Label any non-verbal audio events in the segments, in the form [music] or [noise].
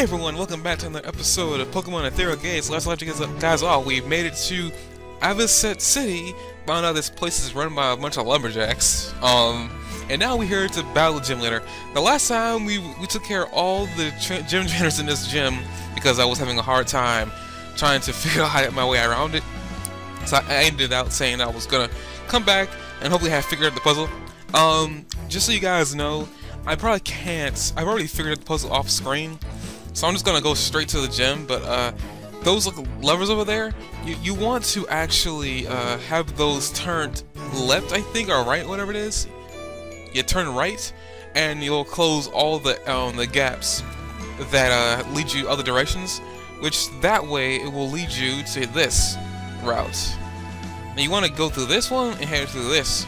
Hey everyone, welcome back to another episode of Pokemon Ethereal Gates. Last time you guys off, we made it to Avocet City. Found out this place is run by a bunch of lumberjacks. Um, and now we're here to battle the gym leader. The last time we we took care of all the gym [laughs] trainers in this gym because I was having a hard time trying to [laughs] figure out my way around it. So I ended out saying I was gonna come back and hopefully have figured out the puzzle. Um, just so you guys know, I probably can't. I've already figured out the puzzle off screen. So I'm just gonna go straight to the gym, but uh, those levers over there, you, you want to actually uh, have those turned left, I think, or right, whatever it is. You turn right, and you'll close all the um, the gaps that uh, lead you other directions, which that way it will lead you to this route. Now you want to go through this one and head through this.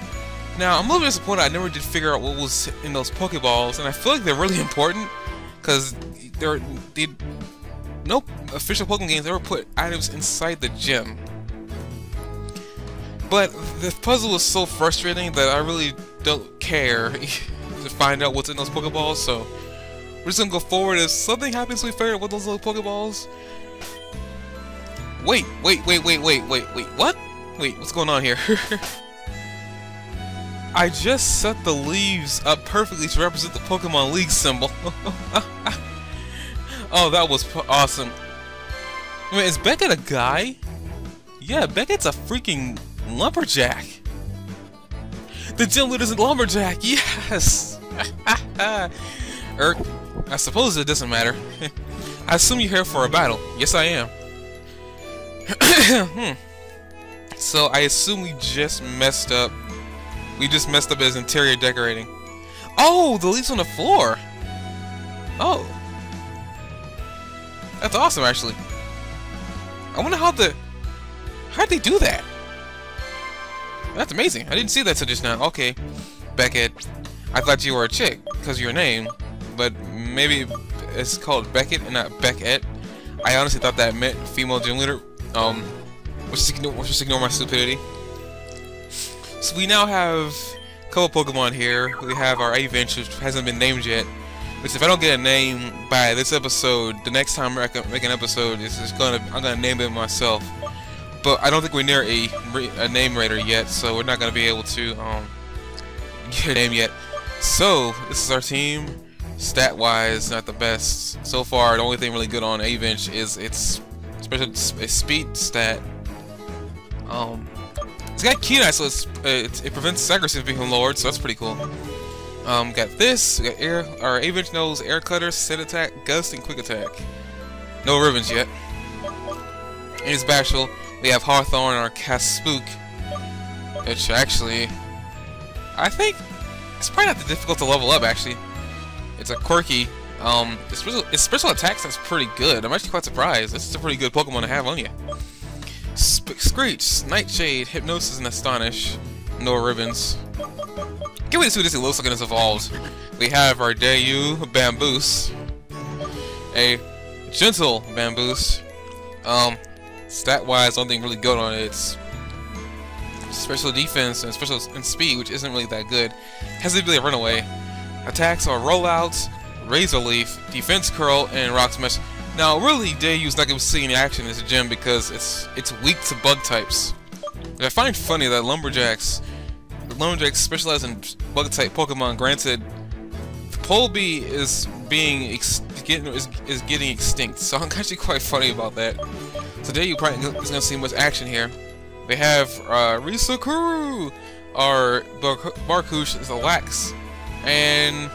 Now I'm a little disappointed I never did figure out what was in those Pokeballs, and I feel like they're really important because there they no official Pokemon games ever put items inside the gym. But the puzzle is so frustrating that I really don't care [laughs] to find out what's in those Pokeballs, so we're just gonna go forward. If something happens, we figure out what those little Pokeballs. Wait, wait, wait, wait, wait, wait, wait, what? Wait, what's going on here? [laughs] I just set the leaves up perfectly to represent the Pokemon League symbol. [laughs] Oh, that was awesome. Wait, is Beckett a guy? Yeah, Beckett's a freaking lumberjack. The gym leader's a lumberjack, yes! [laughs] Erk, I suppose it doesn't matter. [laughs] I assume you're here for a battle. Yes, I am. [coughs] hmm. So, I assume we just messed up. We just messed up his interior decorating. Oh, the leaves on the floor! Oh. That's awesome, actually. I wonder how the... How'd they do that? That's amazing. I didn't see that till just now. Okay, Beckett. I thought you were a chick, because your name. But maybe it's called Beckett and not Beckett. I honestly thought that meant female gym leader. Um, let's just ignore, let's just ignore my stupidity. So we now have a couple Pokemon here. We have our Avenge, which hasn't been named yet. Which if I don't get a name by this episode, the next time I make an episode, is gonna I'm gonna name it myself. But I don't think we're near a a name rater yet, so we're not gonna be able to um [laughs] get a name yet. So this is our team. Stat-wise, not the best so far. The only thing really good on Avenge is its special speed stat. Um, it's got Keen so it's, it, it prevents accuracy from being lowered, so that's pretty cool. Um, got this, we got air, our Avenge knows air cutter, set attack, gust, and quick attack. No ribbons yet. In his bashful, we have Hawthorne, our cast spook, which actually, I think it's probably not that difficult to level up. Actually, it's a quirky. Um, its special, its special attacks that's pretty good. I'm actually quite surprised. This is a pretty good Pokemon to have on you. Sp Screech, Nightshade, Hypnosis, and Astonish. No ribbons. Can't wait to see what this looks like when it's evolved. We have our Dayu Bamboos. A gentle Bamboos. Um, stat-wise, nothing really good on it. It's special defense and special and speed, which isn't really that good. Has the ability to run away. Attacks are rollouts, razor leaf, defense curl, and rock smash. Now, really, Dayu's not going to see any action in this gym because it's it's weak to bug types. I find funny that lumberjacks Lumberjack specializes in bug-type Pokemon. Granted, Polby is being getting is, is getting extinct, so I'm [laughs] actually quite funny about that. Today you probably is gonna see much action here. They have uh, Risakuru, our Bar Barkush is a Lax, and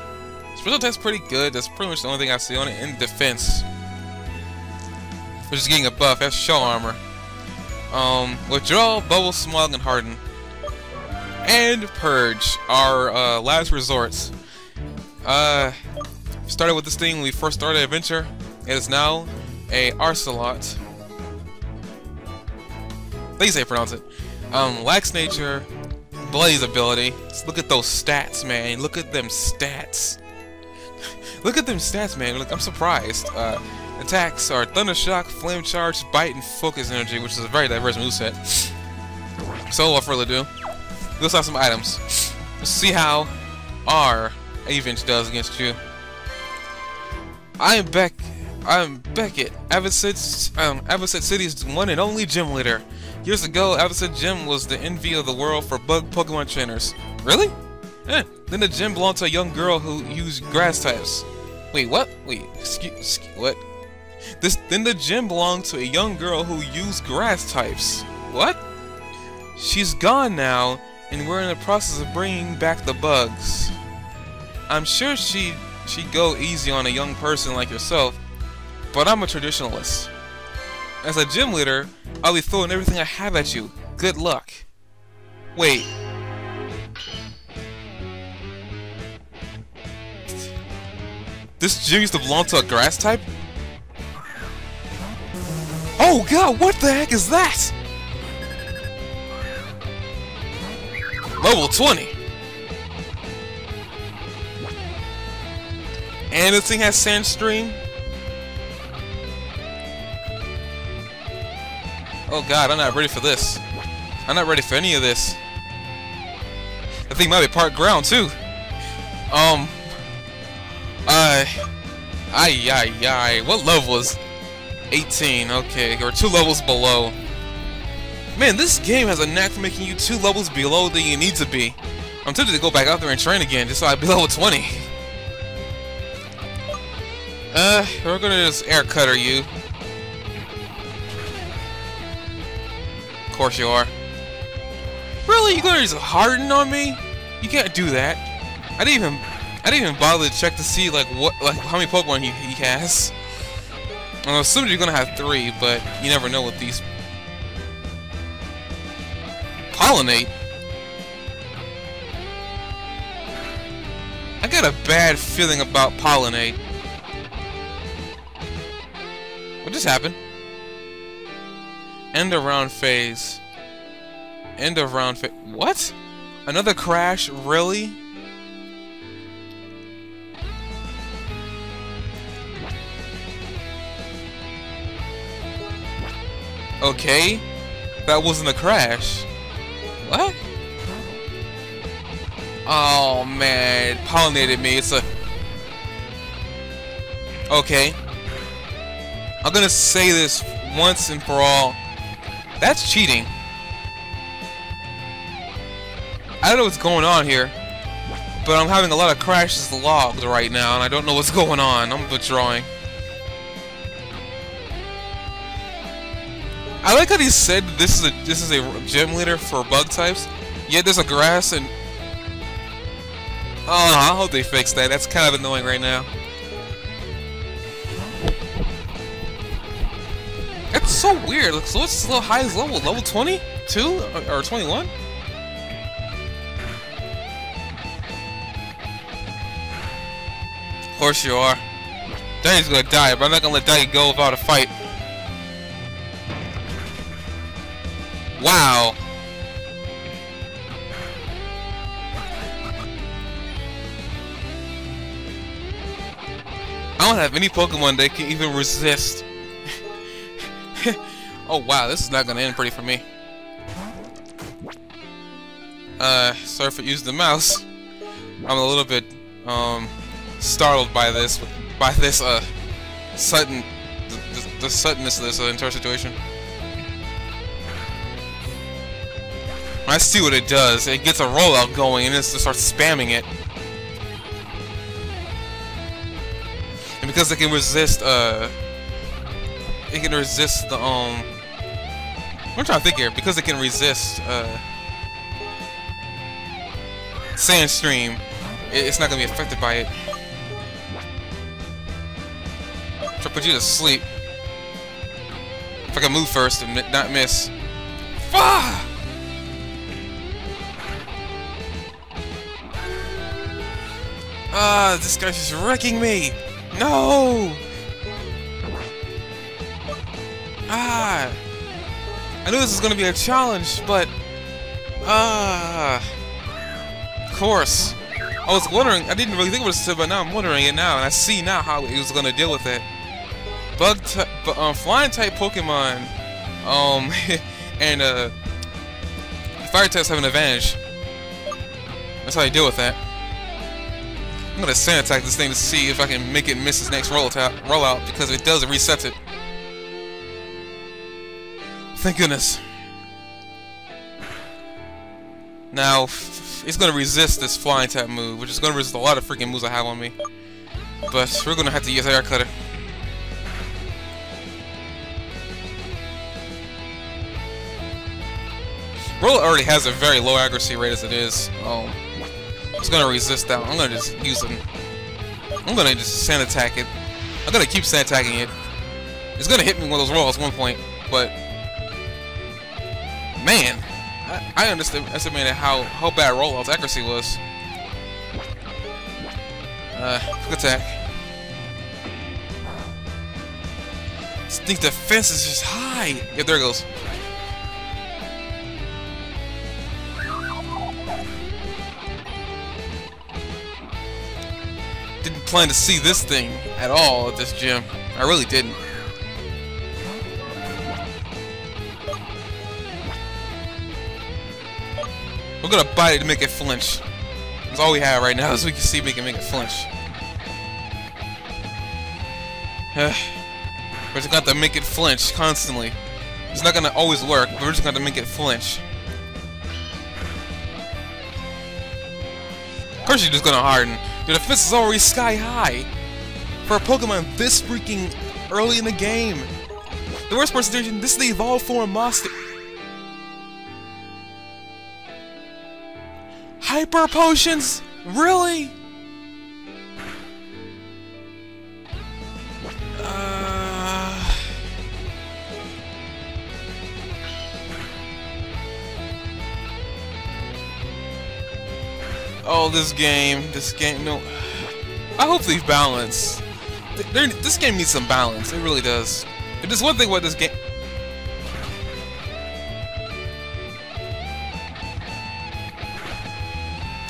special attack's pretty good. That's pretty much the only thing I see on it in defense. Which is getting a buff. That's Shell Armor. Um, withdraw, Bubble, Smog, and Harden and Purge, our uh, last resorts. Uh, started with this thing when we first started Adventure. It is now a Arcelot. Please say pronounce it. Um, Lax Nature, Blaze ability. Let's look at those stats, man. Look at them stats. [laughs] look at them stats, man. Look, I'm surprised. Uh, attacks are Thunder Shock, Flame Charge, Bite, and Focus Energy, which is a very diverse moveset. So, without further ado, Let's have some items. Let's see how our Avenge does against you. I am Beck. I'm Beckett, Avocet, um, City's one and only gym leader. Years ago, Avocet Gym was the envy of the world for bug Pokemon trainers. Really? Eh. Then the gym belonged to a young girl who used grass types. Wait, what? Wait, excuse what? This then the gym belonged to a young girl who used grass types. What? She's gone now, and we're in the process of bringing back the bugs. I'm sure she she'd go easy on a young person like yourself, but I'm a traditionalist. As a gym leader, I'll be throwing everything I have at you. Good luck. Wait. This gym used to belong to a grass type? Oh god, what the heck is that? Level 20. And this thing has Sandstream. Oh god, I'm not ready for this. I'm not ready for any of this. I think might be part ground too. Um. I Ay, ay, ay. What level is 18? Okay, or two levels below. Man, this game has a knack for making you two levels below than you need to be. I'm tempted to go back out there and train again just so I'd be [laughs] level 20. Uh, we're gonna just air cutter you. Of course you are. Really? You gonna just harden on me? You can't do that. I didn't even I didn't even bother to check to see like what like how many Pokemon he, he has. I'm assuming you're gonna have three, but you never know with these. Pollinate? I got a bad feeling about Pollinate. What just happened? End of round phase. End of round phase. What? Another crash? Really? Okay. That wasn't a crash. What? Oh man, pollinated me. It's a... Okay. I'm gonna say this once and for all. That's cheating. I don't know what's going on here, but I'm having a lot of crashes logged right now, and I don't know what's [laughs] going on. I'm withdrawing. I like how he said this is a this is a gym leader for bug types. Yeah, there's a grass and oh, I hope they fix that. That's kind of annoying right now. That's so weird. So what's the highest level? Level 22 uh, or 21? Of course you are. Danny's gonna die, but I'm not gonna let Danny go without a fight. Wow. I don't have any Pokemon that can even resist. [laughs] oh wow, this is not gonna end pretty for me. Uh, sorry for using the mouse. I'm a little bit, um, startled by this, by this, uh, sudden, the, the, the suddenness of this uh, entire situation. I see what it does. It gets a rollout going and it starts spamming it. And because it can resist, uh... It can resist the, um... I'm trying to think here. Because it can resist, uh... Sandstream, it's not gonna be affected by it. Try to put you to sleep. If I can move first and not miss. Fuck! Ah, this guy's just wrecking me! No! Ah! I knew this was gonna be a challenge, but... Ah! Of course. I was wondering, I didn't really think about this, but now I'm wondering it now, and I see now how he was gonna deal with it. Bug type, um, flying type Pokemon, um, [laughs] and, uh, fire types have an advantage. That's how you deal with that. I'm gonna sand attack this thing to see if I can make it miss its next roll rollout because if it does, it resets it. Thank goodness. Now, it's gonna resist this flying tap move, which is gonna resist a lot of freaking moves I have on me. But we're gonna have to use air cutter. Roller already has a very low accuracy rate as it is. Um, it's gonna resist that. I'm gonna just use it. I'm gonna just sand attack it. I'm gonna keep sand attacking it. It's gonna hit me of those rolls at one point, but man, I, I underestimated how how bad rollout's accuracy was. Uh, quick attack. This thing's defense is just high. Yeah, there it goes. Plan to see this thing at all at this gym. I really didn't. We're gonna bite it to make it flinch. That's all we have right now, [laughs] as we can see we can make it flinch. [sighs] we're just gonna have to make it flinch constantly. It's not gonna always work, but we're just gonna make it flinch. Of course you're just gonna harden. Your defense is already sky high. For a Pokemon this freaking early in the game. The worst part is this is the evolved form monster. Hyper potions? Really? Oh, this game, this game, no. I hope they balance. They're, this game needs some balance. It really does. If there's one thing about this game,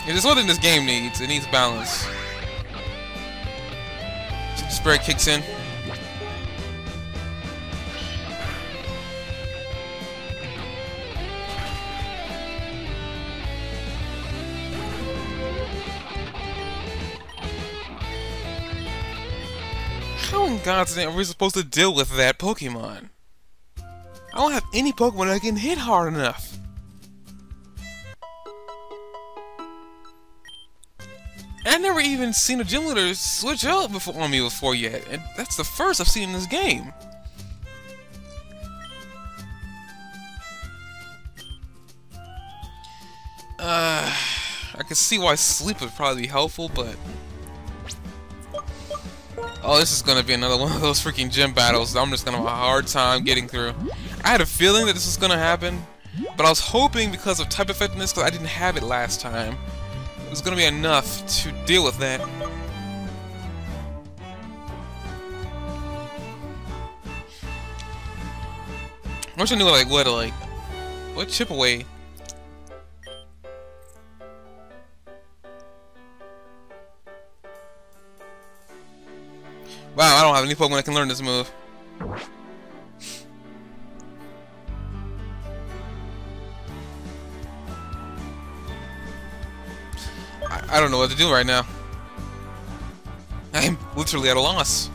If there's one thing this game needs, it needs balance. Spray kicks in. Name are we supposed to deal with that Pokemon? I don't have any Pokemon that can hit hard enough. I've never even seen a gym leader switch up before on me before yet, and that's the first I've seen in this game. Uh, I can see why sleep would probably be helpful, but... Oh, this is gonna be another one of those freaking gym battles I'm just gonna have a hard time getting through. I had a feeling that this was gonna happen, but I was hoping because of type effectiveness, because I didn't have it last time, it was gonna be enough to deal with that. I wish I knew like what like what chip away. Wow, I don't have any Pokemon that can learn this move. I don't know what to do right now. I'm literally at a loss.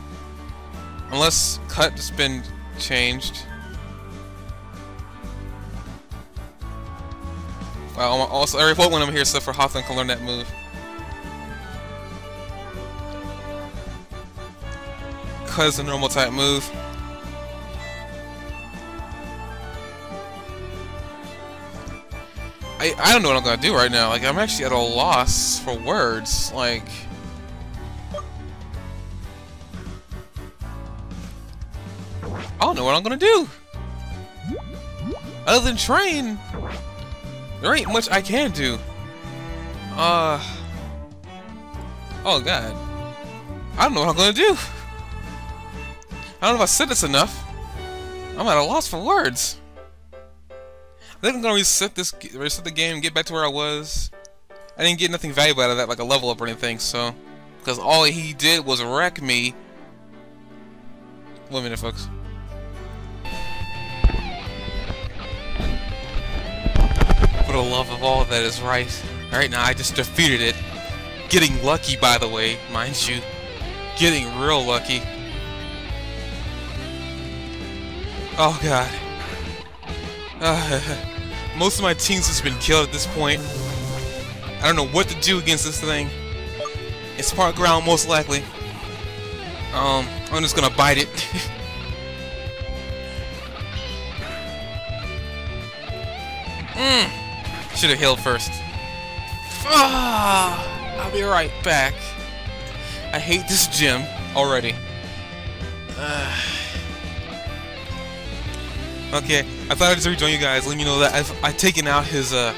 Unless Cut's been changed. Wow, also every Pokemon I'm here except for Hawthorne can learn that move. Cut's a normal type move. I, I don't know what I'm gonna do right now. Like, I'm actually at a loss for words. Like... I don't know what I'm gonna do. Other than train, there ain't much I can do. Uh... Oh, God. I don't know what I'm gonna do. I don't know if I said this enough. I'm at a loss for words. I think I'm gonna reset this, reset the game, get back to where I was. I didn't get nothing valuable out of that, like a level up or anything, so... Because all he did was wreck me. One minute, folks. For the love of all that is right. Alright, now I just defeated it. Getting lucky, by the way, mind you. Getting real lucky. Oh god. Uh, [laughs] most of my teams has been killed at this point. I don't know what to do against this thing. It's part ground, most likely. Um, I'm just gonna bite it. Mmm. [laughs] Should have healed first. Ah, I'll be right back. I hate this gym already. Uh, [sighs] [sighs] okay, I thought I'd just rejoin you guys. Let me know that I've I've taken out his uh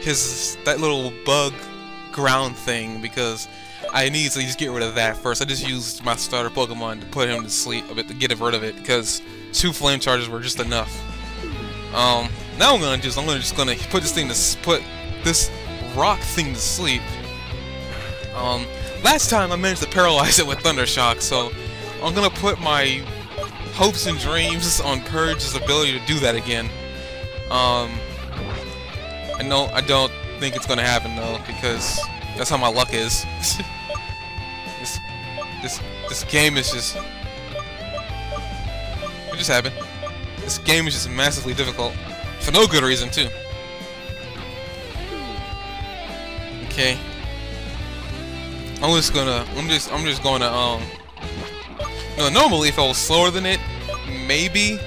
his that little bug ground thing because I need to just get rid of that first. I just used my starter Pokemon to put him to sleep a bit to get rid of it because two flame charges were just enough. Um, now I'm gonna just I'm gonna just gonna put this thing to put this rock thing to sleep. Um, last time I managed to paralyze it with Thunder Shock, so I'm gonna put my hopes and dreams on Purge's ability to do that again. Um, I know I don't think it's gonna happen though because that's how my luck is. [laughs] this this this game is just it just happened. This game is just massively difficult. For no good reason, too. Okay. I'm just gonna, I'm just, I'm just gonna, um... Know, normally if I was slower than it, maybe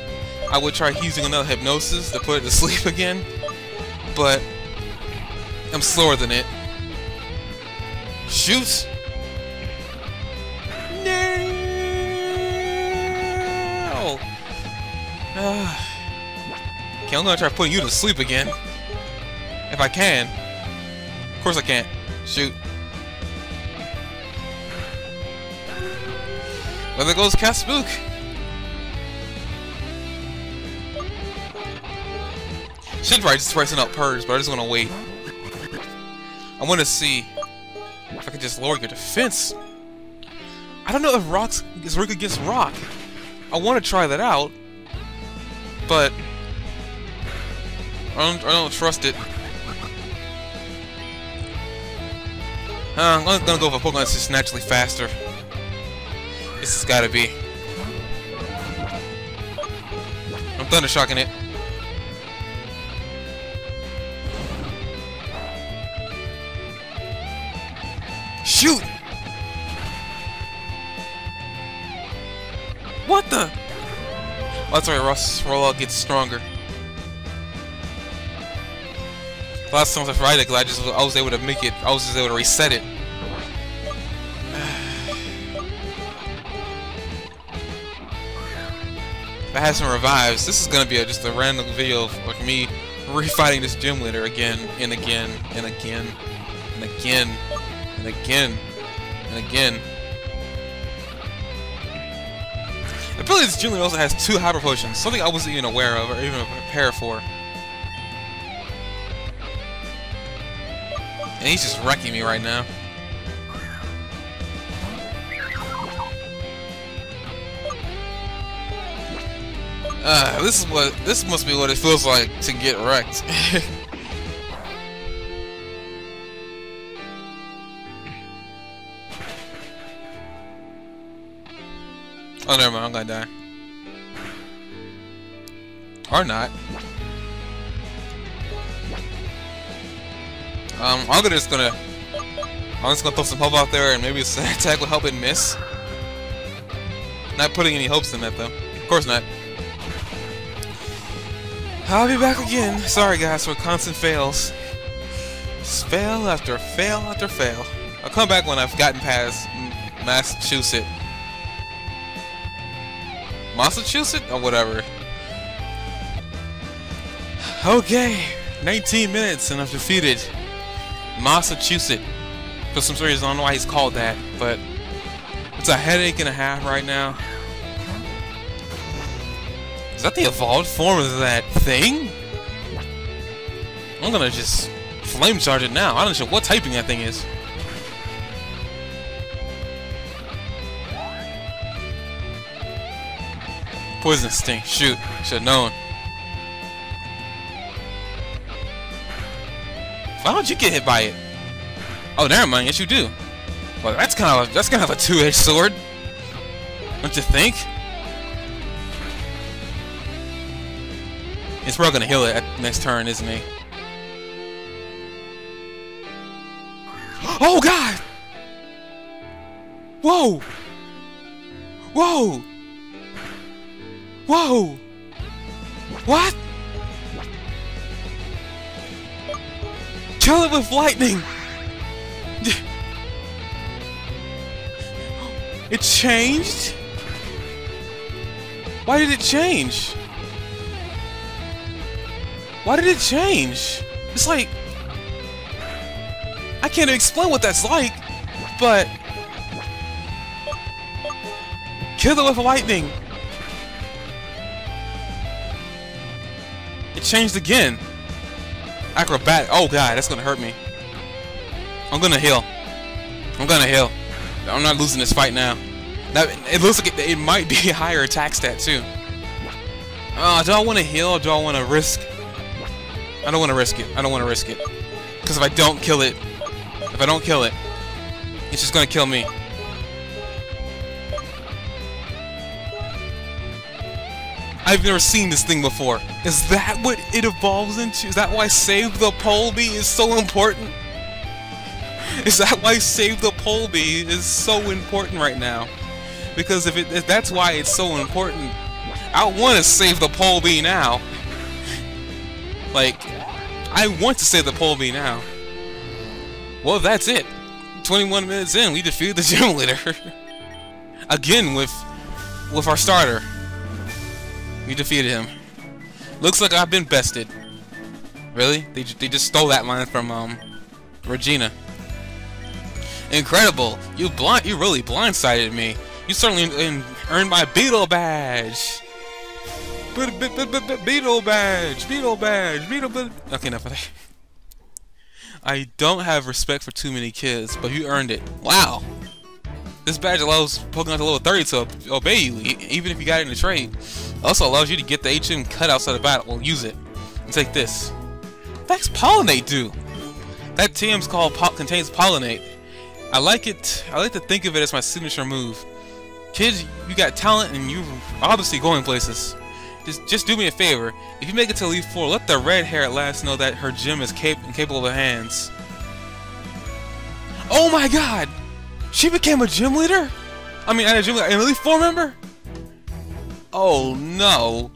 I would try using another hypnosis to put it to sleep [laughs] again. But, I'm slower than it. Shoot! No! [sighs] Okay, I'm gonna try putting you to sleep again. If I can. Of course I can't. Shoot. Well, there goes Cat Spook. Should probably just pressing up Purge, but I just want to wait. I want to see if I can just lower your defense. I don't know if Rock's is weak against Rock. I want to try that out, but I don't, I don't trust it. Uh, I'm gonna go for Pokemon that's just naturally faster. This has gotta be. I'm Thunder Shocking it. Shoot! What the? Oh, that's right, Ross Rollout gets stronger. Last time I tried it, I just I was able to make it. I was just able to reset it. If I had some revives, this is gonna be a, just a random video of like me refighting this gym leader again and again and again and again and again and again. Apparently this gym leader also has two hyper potions, something I wasn't even aware of or even prepared for. And he's just wrecking me right now. Uh, this is what this must be what it feels like to get wrecked. [laughs] oh, never mind. I'm gonna die. Or not. Um, I'm just gonna... I'm just gonna throw some hope out there and maybe a [laughs] attack will help it miss. Not putting any hopes in that though. Of course not. I'll be back again. Sorry guys for constant fails. Just fail after fail after fail. I'll come back when I've gotten past Massachusetts. Massachusetts? Or whatever. Okay. 19 minutes and I've defeated Massachusetts. For some reason, I don't know why he's called that, but it's a headache and a half right now. Is that the evolved form of that thing? I'm gonna just flame charge it now. I don't know what typing that thing is. Poison sting. Shoot. Should've known. Why don't you get hit by it? Oh, never mind. Yes, you do. Well, that's kind of that's kind of a two-edged sword. Don't you think? He's probably gonna heal it next turn, isn't he? Oh God! Whoa! Whoa! Whoa! What? Kill it with lightning! It changed? Why did it change? Why did it change? It's like... I can't explain what that's like, but... Kill it with lightning! It changed again. Acrobat. Oh god, that's gonna hurt me. I'm gonna heal. I'm gonna heal. I'm not losing this fight now. Now, it looks like it, it might be a [laughs] higher attack stat too. Uh, do I want to heal or do I want to risk I don't want to risk it. I don't want to risk it. Because if I don't kill it, if I don't kill it, it's just going to kill me. I've never seen this thing before. Is that what it evolves into? Is that why Save the Polby is so important? Is that why Save the Polby is so important right now? Because if, it, if that's why it's so important, I want to save the Polby now. Like, I want to say the Polby now. Well, that's it. 21 minutes in, we defeated the [laughs] gym leader. Again with with our starter. We defeated him. Looks like I've been bested. Really? They, they just stole that line from um Regina. Incredible! You blind you really blindsided me. You certainly earned my beetle badge. Beetle badge! Beetle badge! Beetle badge! Okay, enough of that. I don't have respect for too many kids, but you earned it. Wow! This badge allows Pokemon to level 30 to obey you, even if you got it in a trade. Also allows you to get the HM cut outside of battle. Well, use it. And take this. That's Pollinate do? That TM's called po contains Pollinate. I like it. I like to think of it as my signature move. Kids, you got talent and you're obviously going places. Just, just do me a favor. If you make it to Elite Four, let the red hair at last know that her gym is cap capable of hands. Oh my God! She became a gym leader. I mean, a gym leader, an Elite Four member. Oh no!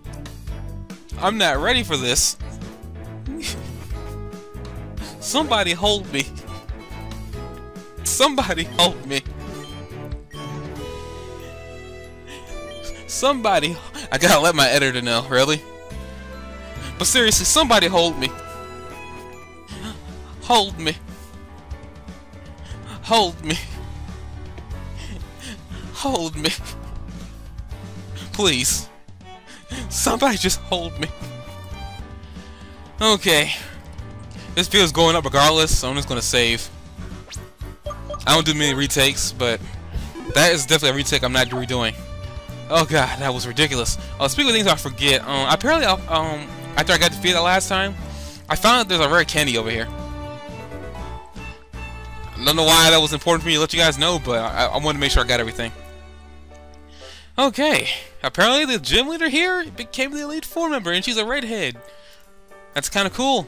I'm not ready for this. [laughs] Somebody hold me. Somebody hold me. Somebody, I gotta let my editor know, really? But seriously, somebody hold me. Hold me. Hold me. Hold me. Please. Somebody just hold me. Okay. This video's going up regardless, so I'm just gonna save. I don't do many retakes, but that is definitely a retake I'm not redoing. Oh god, that was ridiculous. Uh, speaking of things I forget, um, apparently, um, after I got defeated last time, I found that there's a rare candy over here. I don't know why that was important for me to let you guys know, but I, I wanted to make sure I got everything. Okay, apparently the gym leader here became the Elite Four member, and she's a redhead. That's kind of cool.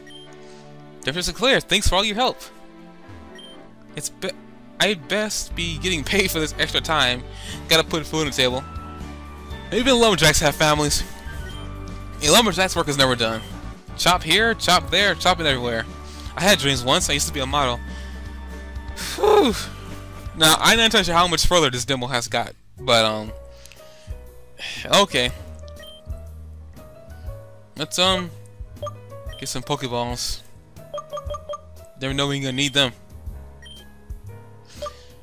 Difference is clear. Thanks for all your help. It's be I'd best be getting paid for this extra time. Gotta put food on the table. Even lumberjacks have families. A lumberjack's work is never done. Chop here, chop there, chop it everywhere. I had dreams once. I used to be a model. Whew. Now, I'm not sure how much further this demo has got. But, um... Okay. Let's, um... Get some Pokeballs. Never know when you're gonna need them.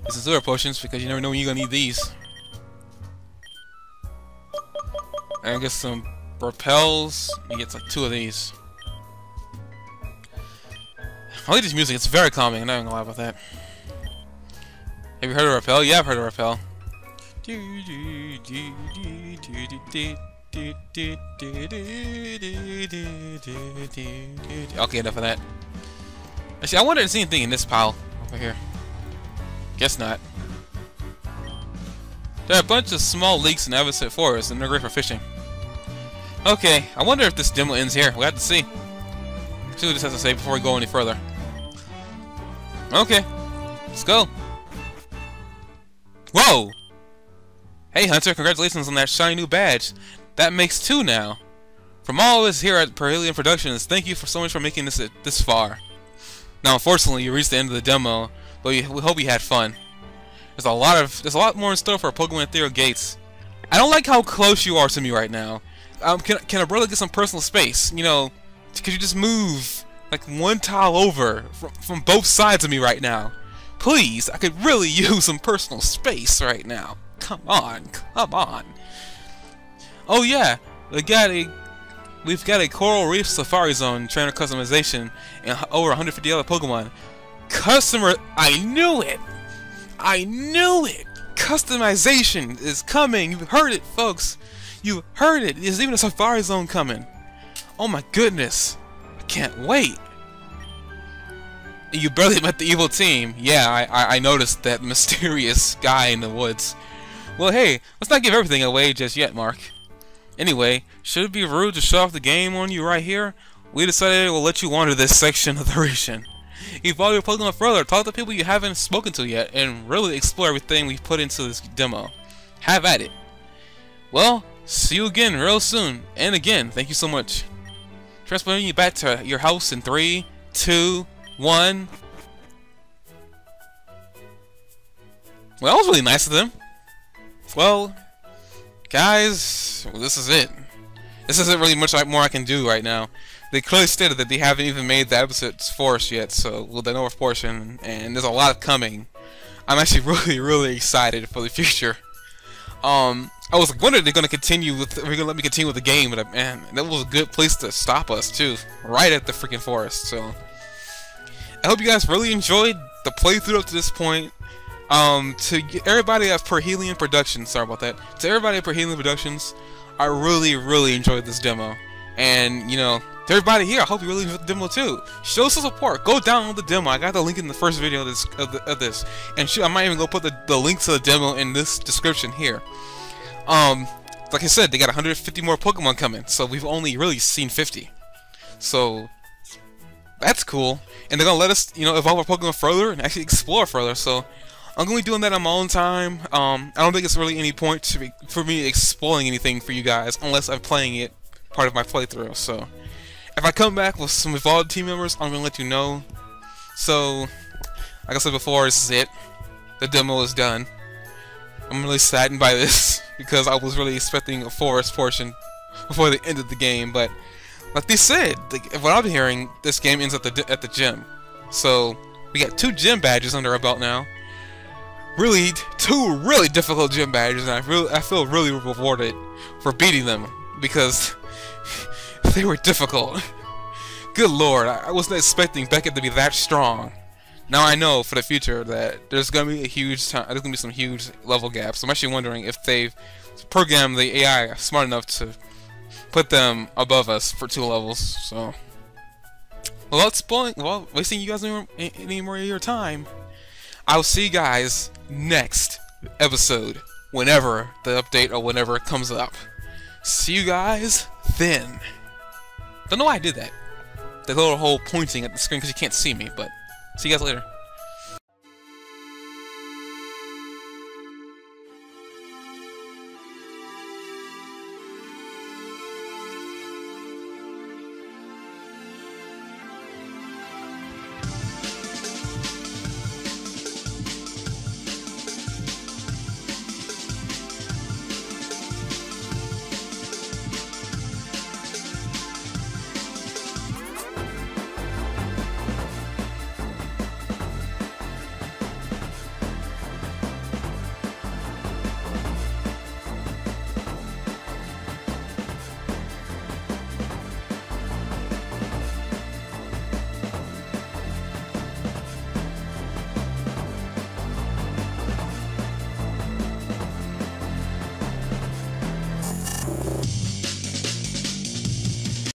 This is sewer potions because you never know when you're gonna need these. And get some repels and get like two of these. I like this music, it's very calming, I'm not gonna lie about that. Have you heard of Repel? Yeah, I've heard of Repel. Okay, enough of that. Actually, I wanted to see anything in this pile over here. Guess not. There are a bunch of small leaks in Avocet Forest, and they're great for fishing. Okay, I wonder if this demo ends here. We'll have to see. See what this has to say before we go any further. Okay, let's go. Whoa! Hey Hunter, congratulations on that shiny new badge. That makes two now. From all of us here at Perihelion Productions, thank you for so much for making this uh, this far. Now, unfortunately, you reached the end of the demo, but we, we hope you had fun. There's a lot of there's a lot more in store for Pokemon Ethereal Gates. I don't like how close you are to me right now. Um, can can a brother get some personal space? You know, could you just move like one tile over from from both sides of me right now? Please, I could really [laughs] use some personal space right now. Come on, come on. Oh yeah, we got a we've got a Coral Reef Safari Zone trainer customization and over 150 other Pokemon. Customer, I knew it. I knew it! Customization is coming! You heard it, folks! You heard it! There's even a Safari Zone coming! Oh my goodness! I can't wait! You barely [laughs] met the evil team. Yeah, I, I, I noticed that [laughs] mysterious guy in the woods. Well, hey, let's not give everything away just yet, Mark. Anyway, should it be rude to show off the game on you right here? We decided we'll let you wander this [laughs] section of the region. Evolve your Pokemon further, talk to people you haven't spoken to yet, and really explore everything we've put into this demo. Have at it. Well, see you again real soon. And again, thank you so much. Transporting you back to your house in three, two, one. Well, that was really nice of them. Well, guys, well, this is it. This isn't really much like more I can do right now they clearly stated that they haven't even made the episode's force yet, so well, they know portion, and there's a lot coming. I'm actually [laughs] really, really excited for the future. Um, I was wondering they're gonna continue with, they're gonna let me continue with the game, but man, that was a good place to stop us too, right at the freaking forest. So, I hope you guys really enjoyed the playthrough up to this point. Um, to everybody at Perihelion Productions, sorry about that. To everybody at Perihelion Productions, I really, really enjoyed this demo, and you know, to everybody here, I hope you really enjoyed the demo too. Show some support. Go download the demo. I got the link in the first video of this. Of, the, of this. And shoot, I might even go put the, the link to the demo in this description here. Um, like I said, they got 150 more Pokemon coming, so we've only really seen 50. So, that's cool. And they're gonna let us, you know, evolve our Pokemon further and actually explore further. So, I'm gonna be doing that on my own time. Um, I don't think it's really any point to be, for me exploring anything for you guys unless I'm playing it part of my playthrough. So. If I come back with some evolved team members, I'm gonna let you know. So, like I said before, this is it. The demo is done. I'm really saddened by this [laughs] because I was really expecting a forest portion before the end of the game, but like they said, what I'm hearing, this game ends at the at the gym. So we got two gym badges under our belt now. Really, two really difficult gym badges, and I really I feel really rewarded for beating them because [laughs] they were difficult. [laughs] Good lord, I wasn't expecting Beckett to be that strong. Now I know for the future that there's gonna be a huge time, there's gonna be some huge level gaps. I'm actually wondering if they've programmed the AI smart enough to put them above us for two levels. So, without spoiling, well, wasting you guys any any more of your time, I'll see you guys next episode, whenever the update or whenever it comes up. See you guys then. Don't know why I did that. The little hole pointing at the screen because you can't see me, but see you guys later.